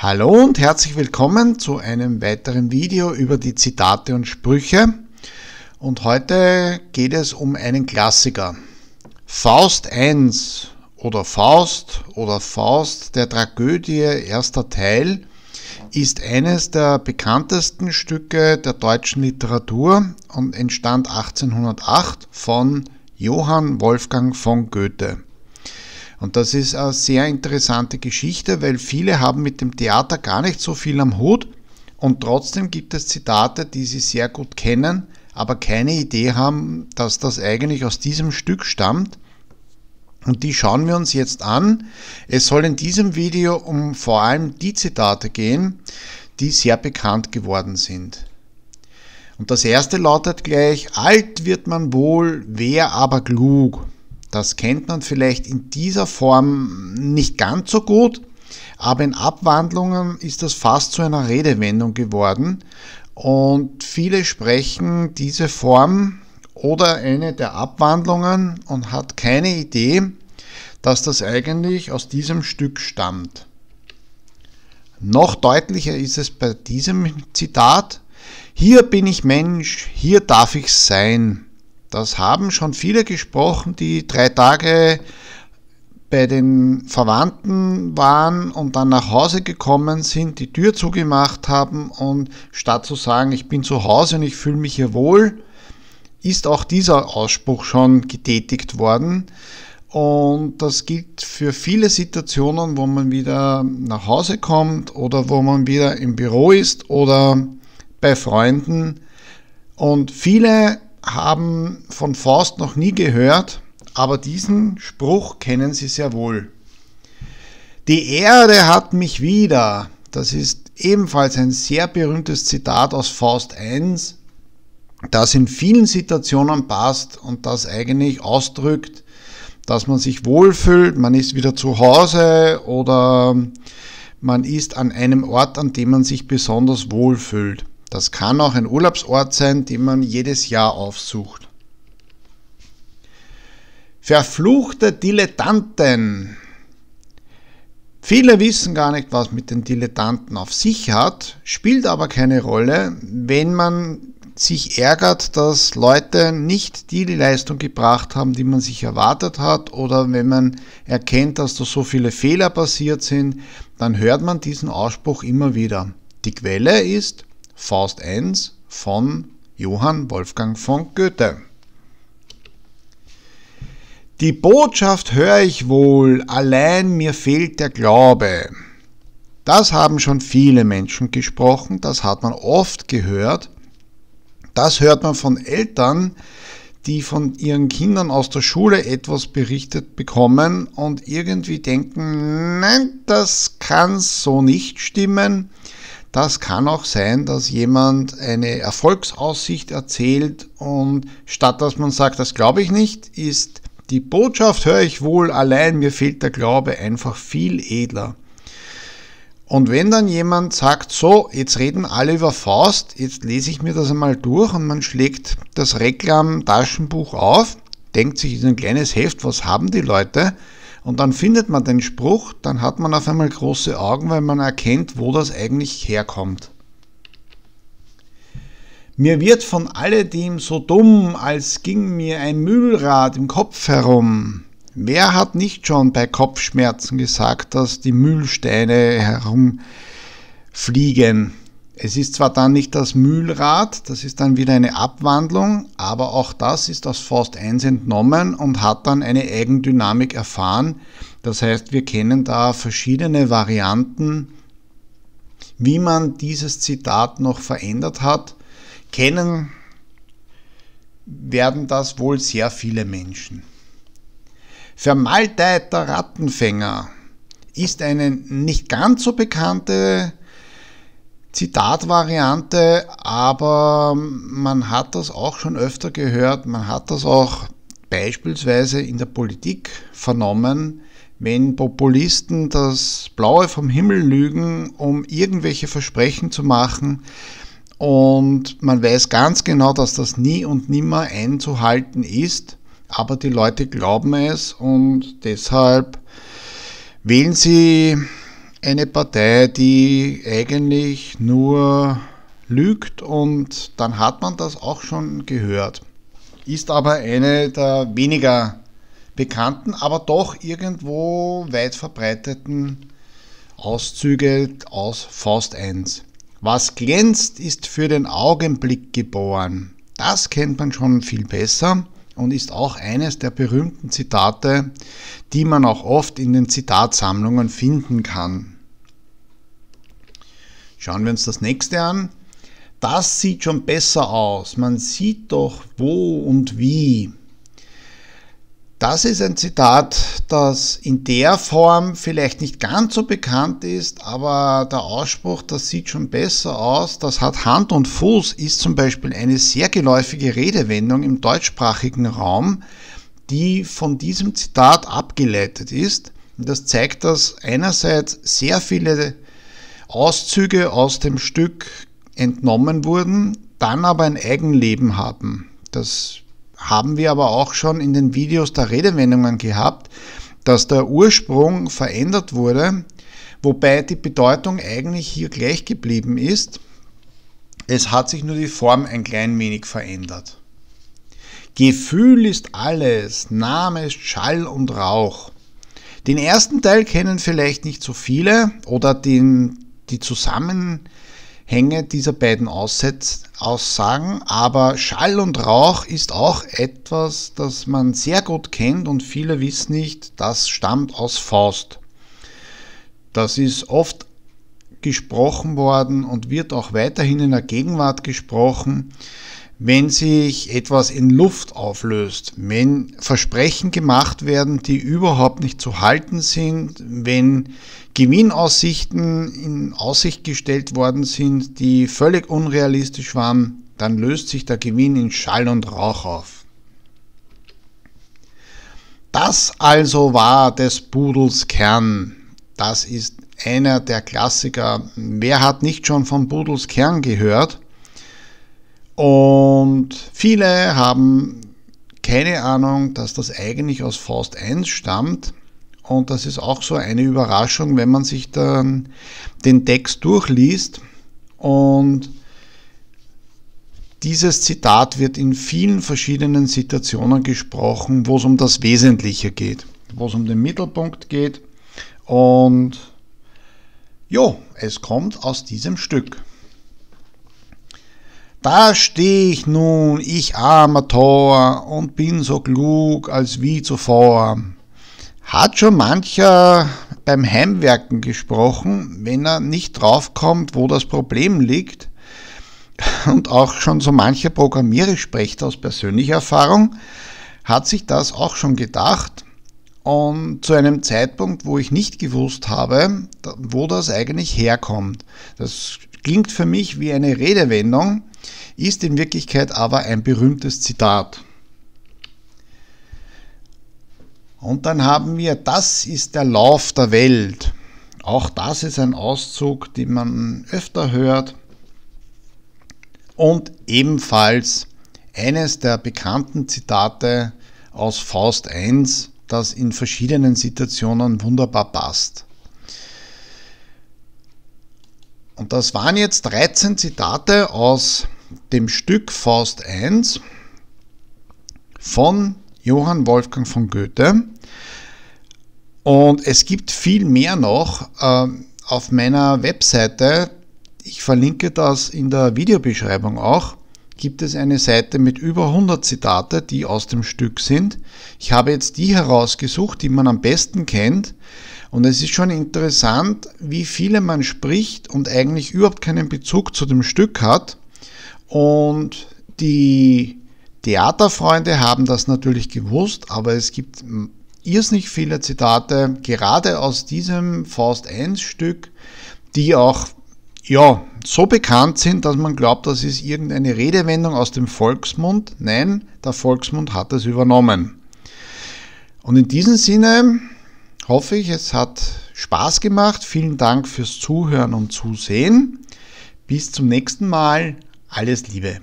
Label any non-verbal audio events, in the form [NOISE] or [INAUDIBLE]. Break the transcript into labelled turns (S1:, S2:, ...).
S1: Hallo und herzlich willkommen zu einem weiteren Video über die Zitate und Sprüche. Und heute geht es um einen Klassiker. Faust 1 oder Faust oder Faust der Tragödie erster Teil ist eines der bekanntesten Stücke der deutschen Literatur und entstand 1808 von Johann Wolfgang von Goethe. Und das ist eine sehr interessante Geschichte, weil viele haben mit dem Theater gar nicht so viel am Hut und trotzdem gibt es Zitate, die sie sehr gut kennen, aber keine Idee haben, dass das eigentlich aus diesem Stück stammt. Und die schauen wir uns jetzt an. Es soll in diesem Video um vor allem die Zitate gehen, die sehr bekannt geworden sind. Und das erste lautet gleich, alt wird man wohl, wer aber klug. Das kennt man vielleicht in dieser Form nicht ganz so gut, aber in Abwandlungen ist das fast zu einer Redewendung geworden und viele sprechen diese Form oder eine der Abwandlungen und hat keine Idee, dass das eigentlich aus diesem Stück stammt. Noch deutlicher ist es bei diesem Zitat, hier bin ich Mensch, hier darf ich sein. Das haben schon viele gesprochen, die drei Tage bei den Verwandten waren und dann nach Hause gekommen sind, die Tür zugemacht haben und statt zu sagen, ich bin zu Hause und ich fühle mich hier wohl, ist auch dieser Ausspruch schon getätigt worden. Und das gilt für viele Situationen, wo man wieder nach Hause kommt oder wo man wieder im Büro ist oder bei Freunden. Und viele haben von Faust noch nie gehört, aber diesen Spruch kennen sie sehr wohl. Die Erde hat mich wieder. Das ist ebenfalls ein sehr berühmtes Zitat aus Faust I, das in vielen Situationen passt und das eigentlich ausdrückt, dass man sich wohlfühlt, man ist wieder zu Hause oder man ist an einem Ort, an dem man sich besonders wohlfühlt. Das kann auch ein Urlaubsort sein, den man jedes Jahr aufsucht. Verfluchte Dilettanten. Viele wissen gar nicht, was mit den Dilettanten auf sich hat, spielt aber keine Rolle, wenn man sich ärgert, dass Leute nicht die Leistung gebracht haben, die man sich erwartet hat, oder wenn man erkennt, dass da so viele Fehler passiert sind, dann hört man diesen Ausspruch immer wieder. Die Quelle ist Faust I von Johann Wolfgang von Goethe. Die Botschaft höre ich wohl, allein mir fehlt der Glaube. Das haben schon viele Menschen gesprochen, das hat man oft gehört. Das hört man von Eltern, die von ihren Kindern aus der Schule etwas berichtet bekommen und irgendwie denken, nein, das kann so nicht stimmen. Das kann auch sein, dass jemand eine Erfolgsaussicht erzählt und statt dass man sagt, das glaube ich nicht, ist die Botschaft höre ich wohl, allein mir fehlt der Glaube einfach viel edler. Und wenn dann jemand sagt, so, jetzt reden alle über Faust, jetzt lese ich mir das einmal durch und man schlägt das Reklam-Taschenbuch auf, denkt sich in ein kleines Heft, was haben die Leute? Und dann findet man den Spruch, dann hat man auf einmal große Augen, weil man erkennt, wo das eigentlich herkommt. Mir wird von alledem so dumm, als ging mir ein Mühlrad im Kopf herum. Wer hat nicht schon bei Kopfschmerzen gesagt, dass die Mühlsteine herumfliegen? Es ist zwar dann nicht das Mühlrad, das ist dann wieder eine Abwandlung, aber auch das ist aus Faust 1 entnommen und hat dann eine Eigendynamik erfahren. Das heißt, wir kennen da verschiedene Varianten, wie man dieses Zitat noch verändert hat. Kennen werden das wohl sehr viele Menschen. Vermalteiter Rattenfänger ist eine nicht ganz so bekannte Zitatvariante, aber man hat das auch schon öfter gehört, man hat das auch beispielsweise in der Politik vernommen, wenn Populisten das Blaue vom Himmel lügen, um irgendwelche Versprechen zu machen. Und man weiß ganz genau, dass das nie und nimmer einzuhalten ist, aber die Leute glauben es und deshalb wählen sie eine Partei, die eigentlich nur lügt und dann hat man das auch schon gehört. Ist aber eine der weniger bekannten, aber doch irgendwo weit verbreiteten Auszüge aus Faust 1. Was glänzt, ist für den Augenblick geboren. Das kennt man schon viel besser und ist auch eines der berühmten Zitate, die man auch oft in den Zitatsammlungen finden kann. Schauen wir uns das nächste an. Das sieht schon besser aus. Man sieht doch wo und wie. Das ist ein Zitat, das in der Form vielleicht nicht ganz so bekannt ist, aber der Ausspruch, das sieht schon besser aus, das hat Hand und Fuß, ist zum Beispiel eine sehr geläufige Redewendung im deutschsprachigen Raum, die von diesem Zitat abgeleitet ist. Das zeigt, dass einerseits sehr viele Auszüge aus dem Stück entnommen wurden, dann aber ein Eigenleben haben. Das haben wir aber auch schon in den Videos der Redewendungen gehabt, dass der Ursprung verändert wurde, wobei die Bedeutung eigentlich hier gleich geblieben ist. Es hat sich nur die Form ein klein wenig verändert. Gefühl ist alles, Name ist Schall und Rauch. Den ersten Teil kennen vielleicht nicht so viele oder den, die zusammen Hänge dieser beiden Aussagen, aber Schall und Rauch ist auch etwas, das man sehr gut kennt und viele wissen nicht, das stammt aus Faust. Das ist oft gesprochen worden und wird auch weiterhin in der Gegenwart gesprochen wenn sich etwas in Luft auflöst, wenn Versprechen gemacht werden, die überhaupt nicht zu halten sind, wenn Gewinnaussichten in Aussicht gestellt worden sind, die völlig unrealistisch waren, dann löst sich der Gewinn in Schall und Rauch auf. Das also war des Pudels Kern. Das ist einer der Klassiker. Wer hat nicht schon von Pudels Kern gehört? Und viele haben keine Ahnung, dass das eigentlich aus Faust 1 stammt. Und das ist auch so eine Überraschung, wenn man sich dann den Text durchliest. Und dieses Zitat wird in vielen verschiedenen Situationen gesprochen, wo es um das Wesentliche geht, wo es um den Mittelpunkt geht. Und ja, es kommt aus diesem Stück. Da steh ich nun, ich armer Tor, und bin so klug als wie zuvor. Hat schon mancher beim Heimwerken gesprochen, wenn er nicht draufkommt, wo das Problem liegt. [LAUGHS] Und auch schon so mancher Programmierer spricht aus persönlicher Erfahrung, hat sich das auch schon gedacht. Und zu einem Zeitpunkt, wo ich nicht gewusst habe, wo das eigentlich herkommt. Das klingt für mich wie eine Redewendung, ist in Wirklichkeit aber ein berühmtes Zitat. Und dann haben wir, das ist der Lauf der Welt. Auch das ist ein Auszug, den man öfter hört. Und ebenfalls eines der bekannten Zitate aus Faust 1, das in verschiedenen Situationen wunderbar passt. Und das waren jetzt 13 Zitate aus dem Stück Faust I von Johann Wolfgang von Goethe. Und es gibt viel mehr noch äh, auf meiner Webseite. Ich verlinke das in der Videobeschreibung auch. Gibt es eine Seite mit über 100 Zitate, die aus dem Stück sind. Ich habe jetzt die herausgesucht, die man am besten kennt. Und es ist schon interessant, wie viele man spricht und eigentlich überhaupt keinen Bezug zu dem Stück hat. Und die Theaterfreunde haben das natürlich gewusst, aber es gibt irrsinnig viele Zitate, gerade aus diesem Faust 1 Stück, die auch ja, so bekannt sind, dass man glaubt, das ist irgendeine Redewendung aus dem Volksmund. Nein, der Volksmund hat es übernommen. Und in diesem Sinne hoffe ich, es hat Spaß gemacht. Vielen Dank fürs Zuhören und Zusehen. Bis zum nächsten Mal. Alles Liebe.